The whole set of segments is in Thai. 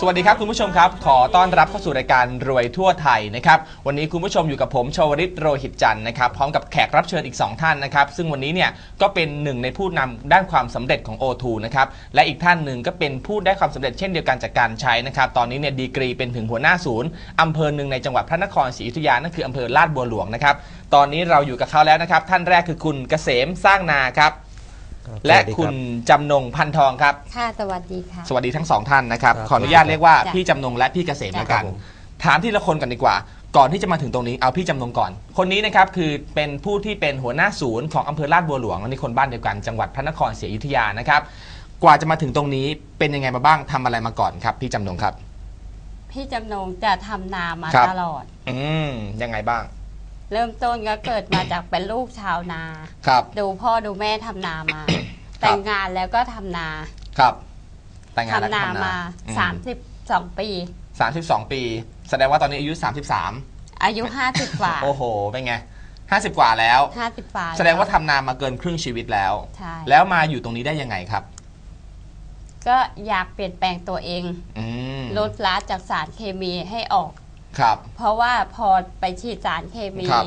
สวัสดีครับคุณผู้ชมครับ ขอต้อนรับเข้าสู่รายการรวยทั่วไทยนะครับวันนี้คุณผู้ชมอยู่กับผมชวริตโรหิตจันทร์นะครับพร้อมกับแขกรับเชิญอีก 2 ท่านนะครับซึ่งวันนี้เนี่ยก็เป็นหนึ่งในผู้นำด้านความสำเร็จของ O2 นะครับและอีกท่านหนึ่งก็เป็นผู้ได้ความสำเร็จเช่นเดียวกันจากการใช้นะครับตอนนี้เนี่ยดีกรีเป็นถึงหัวหน้าศูนย์อำเภอหนึ่งในจังหวัดพระนครศรีอยุธยานั่นคืออำเภอลาดบัวหลวงนะครับตอนนี้เราอยู่กับเขาแล้วนะครับท่านแรกคือคุณเกษมสร้างนาครับ และสวัสดีรับคุณจำนงพันทองครับ ค่ะ สวัสดีค่ะ สวัสดีทั้งสองท่านนะครับ ครับขออนุญาตเรียกว่าจ้ะ พี่จำนงและพี่เกษมจ้ะแล้วกันครับผม ถามที่ละคนกันดีกว่า ก่อนที่จะมาถึงตรงนี้เอาพี่จำนงก่อน คนนี้นะครับคือเป็นผู้ที่เป็นหัวหน้าศูนย์ของอำเภอลาดบัวหลวงอันนี้คนบ้านเดียวกันจังหวัดพระนครศรีอยุธยานะครับ กว่าจะมาถึงตรงนี้เป็นยังไงมาบ้างทำอะไรมาก่อนครับ พี่จำนงครับ พี่จำนงจะทำนามาครับ ตลอด อืมยังไงบ้าง เริ่มต้นก็เกิดมาจากเป็นลูกชาวนา ครับ ดูพ่อดูแม่ทำนามา แต่งงานแล้วก็ทำนาครับ แต่งงานแล้วทำก็นาทำนามาอื32ปี สามสิบสองปี แสดงว่าตอนนี้อายุ33อายุ50กว่าโอ้โห เป็นไง50กว่าแล้ว50กว่าแสดงว่าทำนามาเกินครึ่งชีวิตแล้ว ใช่แล้วมาอยู่ตรงนี้ได้ยังไงครับ ก็อยากเปลี่ยนแปลงตัวเอง อืมลดละจากสารเคมีให้ออก ครับ เพราะว่าพอไปฉีดสารเคมี ครับ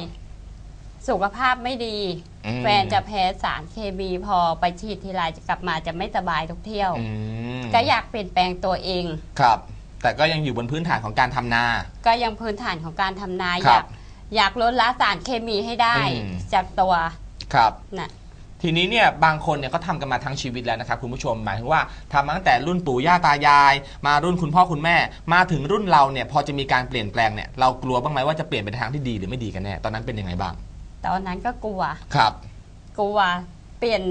สุขภาพไม่ดี อืม แฟนจะแพ้สารเคมีพอไปฉีดทีไรจะกลับมาจะไม่สบายทุกเที่ยว อืมก็อยากเปลี่ยนแปลงตัวเอง ครับ แต่ก็ยังอยู่บนพื้นฐานของการทำนา ก็ยังพื้นฐานของการทำนาคอรัยาบกอยากลดละสารเคมีให้ได้ อืม จากตัวครับ น่ะ ทีนี้เนี่ยบางคนเนี่ยเขาทำกันมาทั้งชีวิตแล้วนะครับคุณผู้ชมหมายถึงว่าทำมาตั้งแต่รุ่นปู่ย่าตายาย มารุ่นคุณพ่อคุณแม่ มาถึงรุ่นเราเนี่ยพอจะมีการเปลี่ยนแปลงเนี่ยเรากลัวบ้างไหมว่าจะเปลี่ยนไปในทางที่ดีหรือไม่ดีกันแน่ตอนนั้นเป็นยังไงบ้าง ตอนนั้นก็กลัวครับกลัวเปลี่ยน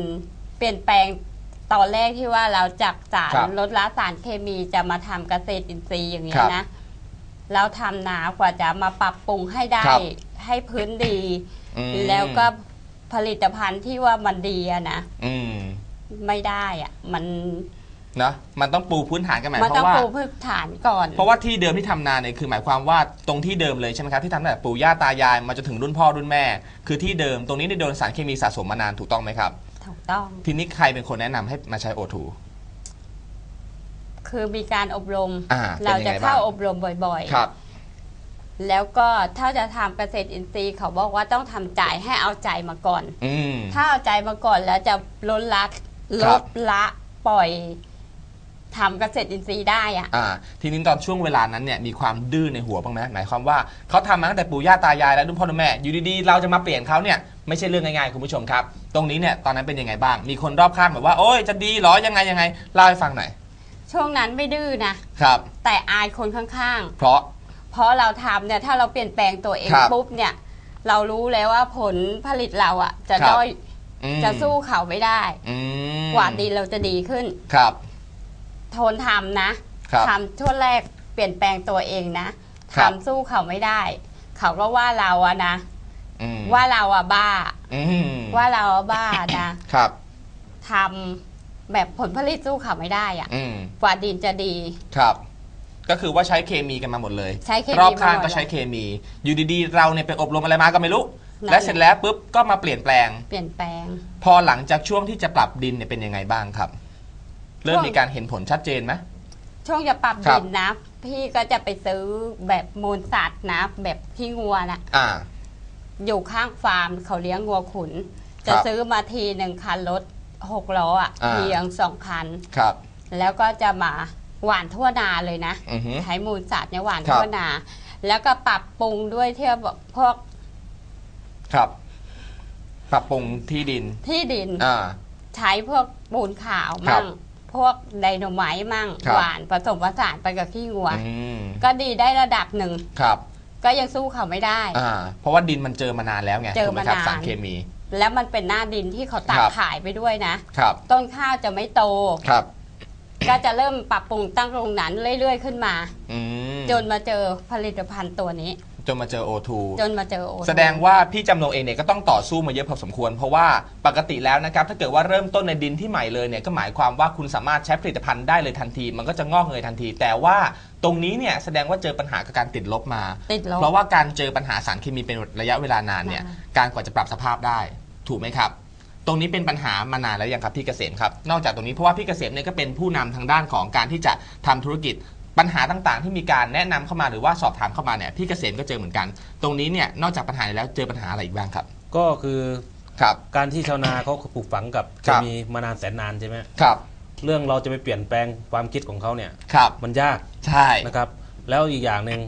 เปลี่ยนแปลงตอนแรกที่ว่าเราจากสารครับลดละสารเคมีจะมาทำเกษตรอินทรีย์อย่างเงี้ครัยบนะ เราทำนากว่าจะมาปรับปรุงให้ได้ ครับให้พื้นดี อืม แล้วก็ ผลิตภัณฑ์ที่ว่ามันดีอะนะอืมไม่ได้อะมันนะมันต้องปูพื้นฐานกันหมายมันเพต้องราะว่า ปูพื้นฐานก่อน เพราะว่าที่เดิมที่ทำนาเนี่ยคือหมายความว่าตรงที่เดิมเลยใช่ไหมครับที่ทำตั้งแต่ปู่ย่าตายายมาจนถึงรุ่นพ่อรุ่นแม่ คือที่เดิมตรงนี้ได้โดนสารเคมีสะสมมานานถูกต้องไหมครับ ถูกต้อง ทีนี้ใครเป็นคนแนะนำให้มาใช้โอทู คือมีการอบรม อ่าเป็นเรายังจะไงบ้าง เข้าอบรมบ่อยครับๆ แล้วก็ถ้าจะทำเกษตรอินทรีย์เขาบอกว่าต้องทำใจให้เอาใจมาก่อน อืม ถ้าเอาใจมาก่อนแล้วจะลดละลครับ ดละปล่อยทำเกษตรอินทรีย์ได้อะ อ่าทีนี้ตอนช่วงเวลานั้นเนี่ยมีความดื้อในหัวบ้างไหมหมายความว่าเขาทำมาตั้งแต่ปู่ย่าตายายและรุ่นพ่อรุ่นแม่อยู่ดีๆเราจะมาเปลี่ยนเขาเนี่ยไม่ใช่เรื่องง่ายๆคุณผู้ชมครับ ตรงนี้เนี่ยตอนนั้นเป็นยังไงบ้าง มีคนรอบข้างแบบว่าโอ้ยจะดีเหรอยังไงยังไงเล่าให้ฟังหน่อยช่วงนั้นไม่ดื้อนะ ครับ แต่อายคนข้างเพราะๆเพ ราะเราทำเนี่ยถ้าเราเปลี่ยนแปลงตัวเองครับปุ๊บเนี่ย เรารู้แล้วว่าผลผลิตเราอะจะครับ ด้อยอืมจะสู้เขาไม่ได้ อืมกว่าดีเราจะดีขึ้น ครับ ทนทำนะครับทำช่วงแรกเปลี่ยนแปลงตัวเองนะครับ ทำสู้เขาไม่ได้ เขาก็ว่าเราอะนะ อืมว่าเราอะบ้า อืมว่าเราอะบ้านะครับ ทำแบบผลผลิตสู้เขาไม่ได้อะอืมกว่าดินจะดี ครับ ก็คือว่าใช้เคมีกันมาหมดเลย ใช้เคมีรอบข้างมาหมดก็ใช้เลยเคมี อยู่ดีๆ เราเนี่ยไปอบรมอะไรมาก็ไม่รู้นั่นและเสร็จแล้วปุ๊บก็มาเปลี่ยนแปลง เปลี่ยนแปลง พอหลังจากช่วงที่จะปรับดินเนี่ยเป็นยังไงบ้างครับ เริ่มช่วงมีการเห็นผลชัดเจนไหม ช่วงจะปรับครัดิบนนะ พี่ก็จะไปซื้อแบบมูลสัตว์นะ แบบที่งัวนะอ่า อยู่ข้างฟาร์มเขาเลี้ยงงัวขุน จะครับซื้อมาทีหนึ่งคันรถหกล้ออะอ่า เพียงสองคัน ครับ แล้วก็จะมา หวานทั่วนาเลยนะอือฮึ ใช้มูลสัตว์เนี่ยหวานครับทั่วนา แล้วก็ปรับปรุงด้วยเที่ยวพวกครับ ปรับปรุงที่ดิน ที่ดิน อ่า ใช้พวกปูนขาวครัมั่บงพวกไดโนไมต์มั่ง ครับ หวานผสมผสานไปกับขี้งัว อืมก็ดีได้ระดับหนึ่ง ครับ ก็ยังสู้เขาไม่ได้ อ่า เพราะว่าดินมันเจอมานานแล้วไงเจอถูกไหมครับมานาน สารเคมี แล้วมันเป็นหน้าดินที่เขาตักครับ ขายไปด้วยนะ ครับ ต้นข้าวจะไม่โต ครับ ก็จะเริ่มปรับปรุงตั้งตรงนั้นเรื่อยๆขึ้นมา อืมจนมาเจอผลิตภัณฑ์ตัวนี้ จนมาเจอโอทูจนมาเจอโอ แสดงว่าพี่จำนงเองเนี่ยก็ต้องต่อสู้มาเยอะพอสมควร เพราะว่าปกติแล้วนะครับ ถ้าเกิดว่าเริ่มต้นในดินที่ใหม่เลยเนี่ยก็หมายความว่าคุณสามารถใช้ผลิตภัณฑ์ได้เลยทันที มันก็จะงอกเงยทันที แต่ว่าตรงนี้เนี่ยแสดงว่าเจอปัญหากับการติดลบมา ติดลบ เพราะว่าการเจอปัญหาสารเคมีเป็นระยะเวลานานเนี่ยนานการกว่าจะปรับสภาพได้ถูกไหมครับ ตรงนี้เป็นปัญหามานานแล้วยังครับพี่เกษมครับ นอกจากตรงนี้เพราะว่าพี่เกษมเนี่ยก็เป็นผู้นำทางด้านของการที่จะทำธุรกิจปัญหาต่างๆ ที่มีการแนะนำเข้ามาหรือว่าสอบถามเข้ามาเนี่ยพี่เกษมก็เจอเหมือนกัน ตรงนี้เนี่ยนอกจากปัญหาแล้วเจอปัญหาอะไรอีกบ้างครับ ก็คือครับ การที่ชาวนาเขาปลูกฝังกับคเครับ มีมานานแสนนานใช่ไหมครับเรื่องเราจะไปเปลี่ยนแปลงความคิดของเขาเนี่ยครับมันยากใช่นะครับ แล้วอีกอย่างหนึ่ง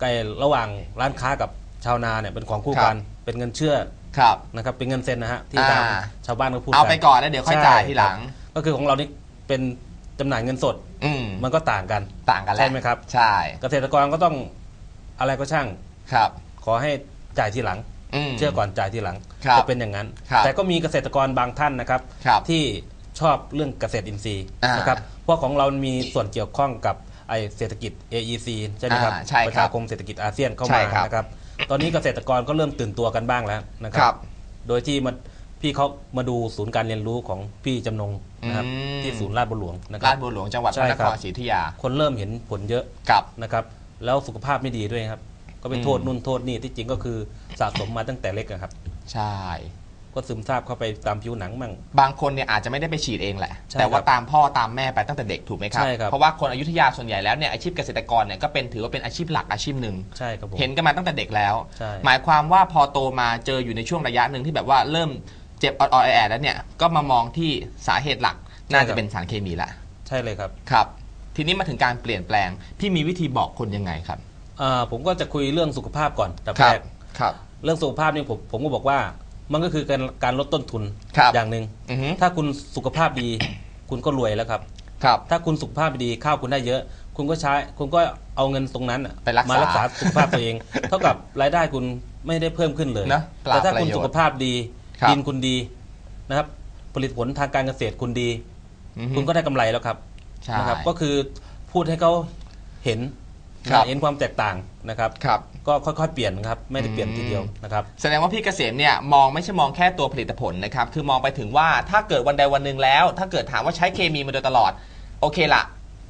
ไอ้ระหว่างร้านค้ากับชาวนาเนี่ยเป็นของคู่ครับกันเป็นเงินเชื่อ ครับ นะครับเป็นเงินเซ็นนะฮะที่อ่าทางชาวบ้านเขาพูดเอาไปกันก่อนแล้วเดี๋ยวค่อยใช่จ่ายทีหลังก็คือของเรานี่เป็นจำหน่ายเงินสดอืมมันก็ต่างกัน ต่างกันแล้วใช่ไหมครับ ใช่เกษตรกรก็ต้องอะไรก็ช่าง ครับ ขอให้จ่ายทีหลังมเชื่อก่อนจ่ายทีหลังครับจะเป็นอย่างนั้น ครับแต่ก็มีเกษตรกรบางท่านนะครับ ครับที่ชอบเรื่องเกษตรอินทรีย์อ่านนะครับเพราะของเรามีส่วนเกี่ยวข้องกับไอเศรษฐกิจ AEC ใช่ไหมครับอ่าใช่ครับประชาคมเศรษฐกิจอาเซียนเข้าใช่มาครับนะครับ ตอนนี้เกษตรกรก็เริ่มตื่นตัวกันบ้างแล้วนะคครัรับโดยที่มันพี่เขามาดูศูนย์การเรียนรู้ของพี่จำนงนะครับอืม ที่ศูนย์ราชบุรีหลวงนะครารัชบบุรีหลวงจังหวัดพใช่ระนคครับรศรีอยุธยาคนเริ่มเห็นผลเยอะกับ นะครับ แล้วสุขภาพไม่ดีด้วยครับ ก็ไปอืมโทษนู่นโทษนี่ที่จริงก็คือสะสมมาตั้งแต่เล็กอะครับ ใช่ ก็ซึมซาบเข้าไปตามผิวหนังมั่ง บางคนเนี่ยอาจจะไม่ได้ไปฉีดเองแหละ ใช่แต่ว่าครับตามพ่อตามแม่ไปตั้งแต่เด็กถูกไหมครับ ใช่ครับ เพราะว่าคนอยุธยาส่วนใหญ่แล้วเนี่ยอาชีพเกษตรกรเนี่ยก็เป็นถือว่าเป็นอาชีพหลักอาชีพหนึ่ง ใช่ครับผม เห็นกันมาตั้งแต่เด็กแล้ว ใช่ หมายความว่าพอโตมาเจออยู่ในช่วงระยะหนึ่งที่แบบว่าเริ่มเจ็บออดๆแอดๆแล้วเนี่ยก็มามองที่สาเหตุหลักน่าจะเป็นสารเคมีละใช่เลยครับครับ ทีนี้มาถึงการเปลี่ยนแปลงพี่มีวิธีบอกคนยังไงครับอ่าผมก็จะคุยเรื่องสุขภาพก่อนแต่ครัแรบกครับ เรื่องสุขภาพนี่ผมผมก็บอกว่า มันก็คือการการลดต้นทุนครับอย่างหนึ่งอือฮึ ถ้าคุณสุขภาพดี คุณก็รวยแล้วครับ ครับ ถ้าคุณสุขภาพไม่ดีข้าวคุณได้เยอะ คุณก็ใช้คุณก็เอาเงินตรงนั้นน่ะไปรักษามารักษาสุขภาพตัวเอง เท่ากับรายได้คุณไม่ได้เพิ่มขึ้นเลยนะเปล่าแต่ถ้าประคุณโยชน์สุขภาพดีครับ ดินคุณดีนะครับ ผลิตผลทางการเกษตรคุณดี อือฮึคุณก็ได้กำไรแล้วครับใช่ นะครับ ก็คือพูดให้เขาเห็นครับ เห็นความแตกต่าง นะครับครับ ก็ค่อยๆเปลี่ยนครับไม่ได้เปลี่ยนอืมทีเดียวนะครับแสดงว่าพี่เกษมเนี่ยมองไม่ใช่มองแค่ตัวผลิตผลนะครับคือมองไปถึงว่าถ้าเกิดวันใดวันหนึ่งแล้ว ถ้าเกิดถามว่าใช้เคมีมาโดยตลอด โอเคละ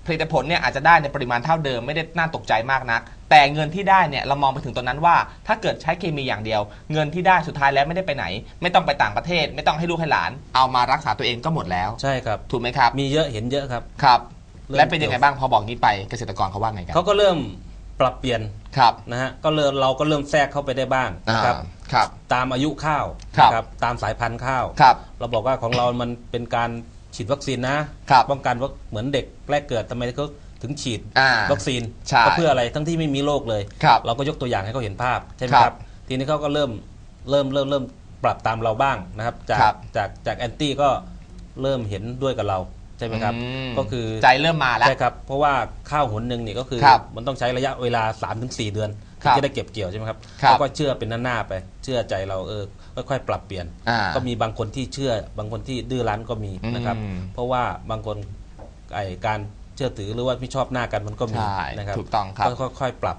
ผลิตผลเนี่ยอาจจะได้ในปริมาณเท่าเดิมไม่ได้น่าตกใจมากนัก แต่เงินที่ได้เนี่ยเรามองไปถึงตรงนั้นว่า ถ้าเกิดใช้เคมีอย่างเดียว เงินที่ได้สุดท้ายแล้วไม่ได้ไปไหน ไม่ต้องไปต่างประเทศ ไม่ต้องให้ลูกให้หลาน เอามารักษาตัวเองก็หมดแล้ว ใช่ครับ ถูกไหมครับ มีเยอะเห็นเยอะครับครับเริ่มและเป็นยังไงบ้างพอบอกนี้ไปเกษตรกรเขาว่าไงกันเขาก็เริ่มปรับเปลี่ยน ครับนะฮะก็เริ่มเราก็เริ่มแทรกเข้าไปได้บ้างอ่านะครับครับ ตามอายุข้าวครับนะตามสายพันธุ์ข้าวครับเราบอกว่าของเรามันเป็นการฉีดวัคซีนนะครับป้องกันว่าเหมือนเด็กแรกเกิดทำไมเขาถึงฉีดอ่าวัคซีนใช่ก็เพื่ออะไรทั้งที่ไม่มีโรคเลยครับเราก็ยกตัวอย่างให้เขาเห็นภาพใช่ไหมคครัรับบทีนี้เขาก็เริ่มเริ่มเริ่มเริ่มปรับตามเราบ้างนะครับ จากครับจากจากแอนตี้ก็เริ่มเห็นด้วยกับเราใช่ไหมครับ อืมก็คือใจเริ่มมาแล้ว ใช่ครับเพราะว่าข้าวหนหนึ่งนี่ก็คือ ครับมันต้องใช้ระยะเวลา 3-4 เดือนครัถึงบจะได้เก็บเกี่ยวใช่ไหมครับครับ เราก็เชื่อเป็นหน้าๆไป เชื่อใจเราเออค่อยๆปรับเปลี่ยน อ่า ก็มีบางคนที่เชื่อบางคนที่ดื้อรั้นก็มีนะครับ อืม เพราะว่าบางคนไอการเชื่อถือหรือว่าไม่ชอบหน้ากันมันก็มีใช่นะครับถูกต้องครับ ก็ค่อยๆปรับ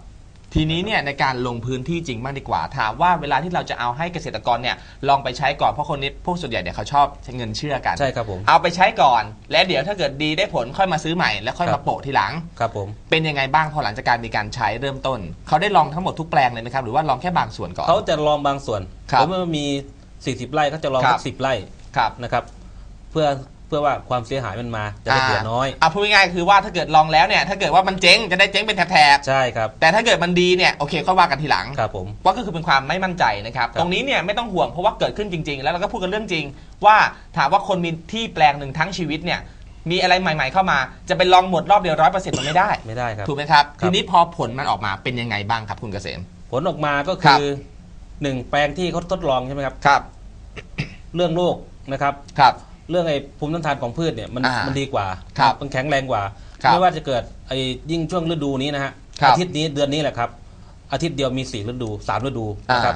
ทีนี้เนี่ยในการลงพื้นที่จริงบ้างดีกว่า ถามว่าเวลาที่เราจะเอาให้เกษตรกรเนี่ยลองไปใช้ก่อนเพราะคนนี้พวกส่วนใหญ่เนี่ยเขาชอบใช้เงินเชื่อกันใช่ครับผมเอาไปใช้ก่อน และเดี๋ยวถ้าเกิดดีได้ผลค่อยมาซื้อใหม่แล้วค่อยครัมาบโปะทีหลัง ครับผม เป็นยังไงบ้างพอหลังจากการมีการใช้เริ่มต้น เขาได้ลองทั้งหมดทุกแปลงเลยไหมครับหรือว่าลองแค่บางส่วนก่อน เขาจะลองบางส่วนครับผมว่ามี 40 ไร่เขาจะลองครัสับ กสิบไร่ครับ นะครับ เพื่อเพื่อว่าความเสียหายมันมาจะได้เหลือน้อยอะพูดง่ายๆคือว่าถ้าเกิดลองแล้วเนี่ยถ้าเกิดว่ามันเจ๊งจะได้เจ๊งเป็นแถบใช่ครับๆแต่ถ้าเกิดมันดีเนี่ยโอเคค่อยว่ากันทีหลังครับผมว่าก็คือเป็นความไม่มั่นใจนะครับครับตรงนี้เนี่ยไม่ต้องห่วงเพราะว่าเกิดขึ้นจริง ๆ แล้วเราก็พูดกันเรื่องจริง ว่าถามว่าคนมีที่แปลงหนึ่งทั้งชีวิตเนี่ยมีอะไรใหม่ ๆ เข้ามาจะไปลองหมดรอบเดียวร้อยเปอร์เซ็นต์มันไม่ได้ไม่ได้ครับถูกไหมครับครับทีนี้พอผลมันออกมาเป็นยังไงบ้างครับคุณเกษม ผลออกมาก็ครัคืบอหนึ่งแปลงที่เขาทดลองใช่ไหมครับครับ เรื่องโรคนะครับครับ เรื่องไอ้ภูมิต้านทานของพืชเนี่ยมันอ่ามัมันดีกว่าครับมันแข็งแรงกว่า ครับไม่ว่าจะเกิดไอ้ยิ่งช่วงฤดูนี้นะฮะครับอาทิตย์นี้เดือนนี้แหละครับ อาทิตย์เดียวมีสี่ฤดูสามฤดูนะครับ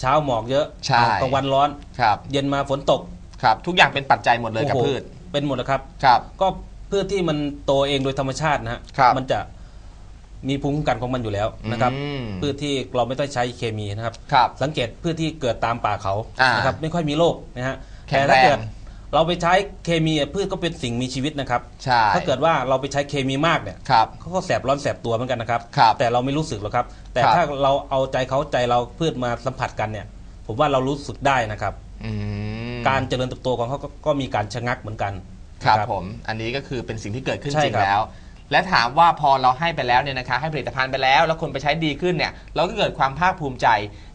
เช้าหมอกเยอะใช่ กลางวันร้อน ครับเย็นมาฝนตกครับ ทุกอย่างเป็นปัจจัยหมดเลยกับโอ้โหพืชเป็นหมดนะครับ ครับ ก็พืชที่มันโตเองโดยธรรมชาตินะฮะครับมันจะมีภูมิคุ้มกันของมันอยู่แล้วนะครับ อืม พืชที่เราไม่ต้องใช้เคมีนะครับ ครับ สังเกตพืชที่เกิดตามป่าเขาอ่านนะครับไม่ค่อยมีโรคนะฮะแข็แต่งแรงถ้าเกิด เราไปใช้เคมีอะพืชก็เป็นสิ่งมีชีวิตนะครับใช่ ถ้าเกิดว่าเราไปใช้เคมีมากเนี่ยครับ เขาก็แสบร้อนแสบตัวเหมือนกันนะครับ ครับแต่เราไม่รู้สึกหรอกครับ แต่ครับ ถ้าเราเอาใจเขาใจเราพืชมาสัมผัสกันเนี่ย ผมว่าเรารู้สึกได้นะครับ อืมการเจริญเติบโตของเขาก็ก็มีการชะงักเหมือนกันครับนะผม อันนี้ก็คือเป็นสิ่งที่เกิดขึ้นใช่จริงครับแล้ว และถามว่าพอเราให้ไปแล้วเนี่ยนะคะให้ผลิตภัณฑ์ไปแล้ว แล้วคนไปใช้ดีขึ้นเนี่ยเราก็เกิดความภาคภูมิใจ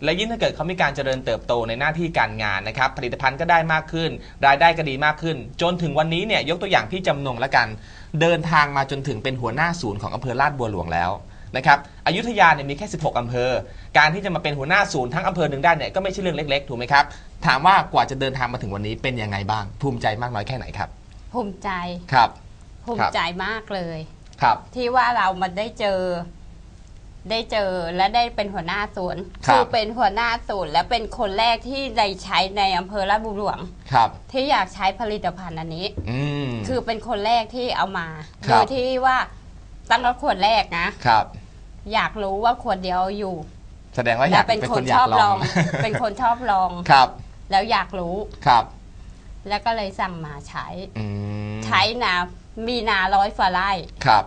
และยิ่งถ้าเกิดเขามีการเจริญเติบโตในหน้าที่การงานนะครับผลิตภัณฑ์ก็ได้มากขึ้น รายได้ก็ดีมากขึ้น จนถึงวันนี้เนี่ยยกตัวอย่างพี่จำนงละกัน เดินทางมาจนถึงเป็นหัวหน้าศูนย์ของอำเภอลาดบัวหลวงแล้วนะครับอยุธยาเนี่ยมีแค่ 16 อำเภอ การที่จะมาเป็นหัวหน้าศูนย์ทั้งอำเภอหนึ่งได้เนี่ยก็ไม่ใช่เรื่องเล็ก ๆ ถูกไหมครับ ถามว่ากว่าจะเดินทางมาถึงวันนี้เป็นยังไงบ้าง ภูมิใจมากน้อยแค่ไหนครับ ภูมิใจ ครับ ภูครัมิบใจมากเลย ครับที่ว่าเรามันได้เจอ ได้เจอและได้เป็นหัวหน้าศูนย์ครับเป็นหัวหน้าศูนย์และเป็นคนแรกที่ได้ใช้ในอำเภอลาดบุรีหลวง ครับ ที่อยากใช้ผลิตภัณฑ์อันนี้ อืม คือเป็นคนแรกที่เอามาครัโดบยที่ว่าตั้งแต่ขวดแรกนะ ครับ อยากรู้ว่าขวดเดียวอยู่แสดงว่าอและยากเป็นเป็นคคนนอยาชกอบลลอองงเป็นคนชอบลอง ครับแล้วอยากรู้ ครับแล้วก็เลยสั่งมาใช้ อืมใช้นา มีนาร้อยฝ่าไร่ครับ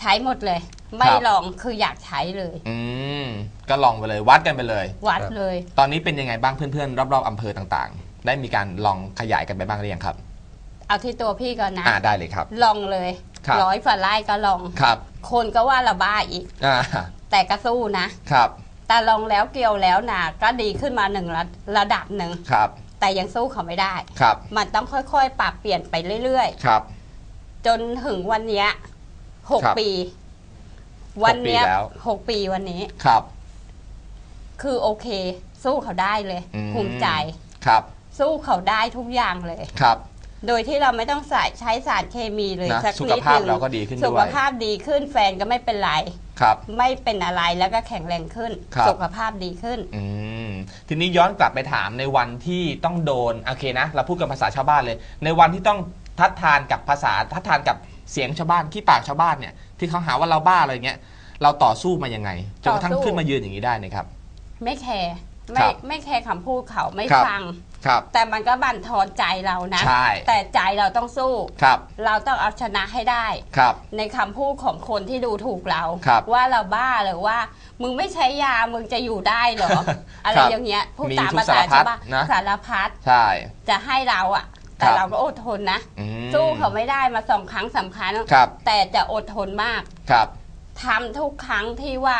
ใช้หมดเลย ไม่ครับ ลองคืออยากใช้เลย อืมก็ลองไปเลยวัดกันไปเลย วัดครับเลย ตอนนี้เป็นยังไงบ้างเพื่อนๆรอบๆอำเภอต่างๆ ได้มีการลองขยายกันไปบ้างหรือยังครับ เอาที่ตัวพี่ก่อนนะ อ่าได้เลยครับ ลองเลยครับ ร้อยฝ่าไร่ก็ลอง ครับคนก็ว่าเราบ้าอีก อ่าแต่ก็สู้นะ ครับแต่ลองแล้วเกี่ยวแล้วนะก็ดีขึ้นมาหนึ่งระระดับหนึ่ง ครับแต่ยังสู้เขาไม่ได้ ครับมันต้องค่อยๆ ปรับเปลี่ยนไปเรื่อยครับๆ จนถึงวันเนี้ยหกครับปี วันเนี้ยหกปีแล้ว หกปีวันนี้ ครับ คือโอเค สู้เขาได้เลยอืม ภูมิใจ ครับสู้เขาได้ทุกอย่างเลย ครับ โดยที่เราไม่ต้องใส่ใช้สารเคมีเลยนะสักสุนิขดภาพหนึ่งเราก็ดีขึ้นสุด้ขวยภาพดีขึ้นแฟนก็ไม่เป็นไร ครับ ไม่เป็นอะไรแล้วก็แข็งแรงขึ้น ครับ สุขภาพดีขึ้น อืมทีนี้ย้อนกลับไปถามในวันที่ต้องโดน โอเคนะ เราพูดกันภาษาชาวบ้านเลย ในวันที่ต้อง ทัดทานกับภาษาทัดทานกับเสียงชาวบ้านขี้ปากชาวบ้านเนี่ยที่เขาหาว่าเราบ้าอะไรเงี้ยเราต่อสู้มายังไงจนกระทั่งต่อสู้ ขึ้นมายืนอย่างนี้ได้นะครับ ไม่แคร์คไม่รับไม่แคร์คำพูดเขาไม่ครับ ฟัง ครับ แต่มันก็บั่นทอนใจเรานะ ใช่ แต่ใจเราต้องสู้ ครับเราต้องเอาชนะให้ได้ ครับ ในคำพูดของคนที่ดูถูกเรา ครับว่าเราบ้าหรือว่า มึงไม่ใช้ยามึงจะอยู่ได้เหรอ อะไรครับอย่างเงี้ยพูดมีตามทุกภาษาสารพัดชาวบ้านนะ สารพัดใช่ จะให้เราอะ แต่ครับเราก็อดทนนะอืมสู้เขาไม่ได้มาสองครั้งสำคัญครับ แต่จะอดทนมากครับ ทำทุกครั้งที่ว่า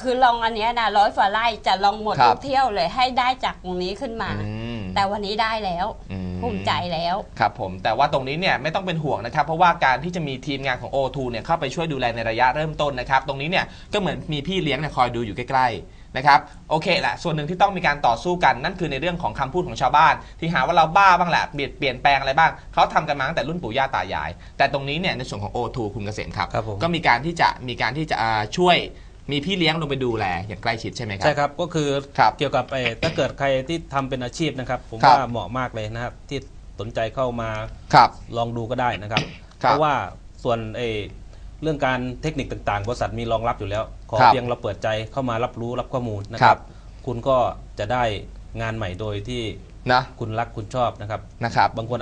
คือลองอันเนี้ยนะร้อยฝ่าไร่จะลองหมดครับ ทุกเที่ยวเลยให้ได้จากตรงนี้ขึ้นมา อืม แต่วันนี้ได้แล้วอืม ภูมิใจแล้ว ครับผมแต่ว่าตรงนี้เนี่ยไม่ต้องเป็นห่วงนะครับ เพราะว่าการที่จะมีทีมงานของ O2 เนี่ยเข้าไปช่วยดูแลในระยะเริ่มต้นนะครับ ตรงนี้เนี่ยก็เหมือนมีพี่เลี้ยงเนี่ยคอยดูอยู่ใกล้ๆ นะครับโอเคแหละส่วนหนึ่งที่ต้องมีการต่อสู้กันนั่นคือในเรื่องของคำพูดของชาวบ้าน ที่หาว่าเราบ้าบ้างแหละเปลี่ยนเปลี่ยนแปลงอะไรบ้างเขาทำกันมาตั้งแต่รุ่นปู่ย่าตายาย แต่ตรงนี้เนี่ยในส่วนของ O2 คุณเกษมครับครับผมก็มีการที่จะมีการที่จะอ่าช่วยมีพี่เลี้ยงลงไปดูแลอย่างใกล้ชิดใช่ไหมครับใช่ครับก็คือครับเกี่ยวกับไอ้ถ้าเกิดใครที่ทำเป็นอาชีพนะครับ ผมครับว่าเหมาะมากเลยนะครับที่สนใจเข้ามาครับลองดูก็ได้นะครับครับเพราะว่าส่วนไอ้เรื่องการเทคนิคต่างๆ บริษัทมีรองรับอยู่แล้วข อครับ เพียงเราเปิดใจเข้ามารับรู้รับข้อมูลนะคครัรับบคุณก็จะได้งานใหม่โดยที่นะคุณรักคุณชอบนะครับ นะครับ บางคน